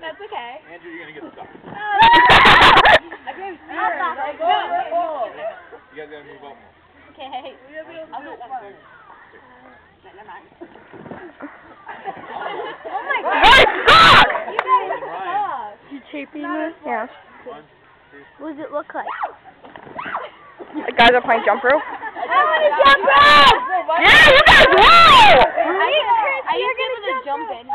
That's okay. Andrew, you're gonna get stuck. Okay, You guys gotta move up more. Okay. I'll do it that first. Never mind. oh my god. Hey, stop! You guys Ryan. suck. You taping this? Yeah. One, two, What does it look like? The guys are playing jump rope. I want to jump rope! Yeah, you guys, whoa! I, I, you're gonna jump in. No,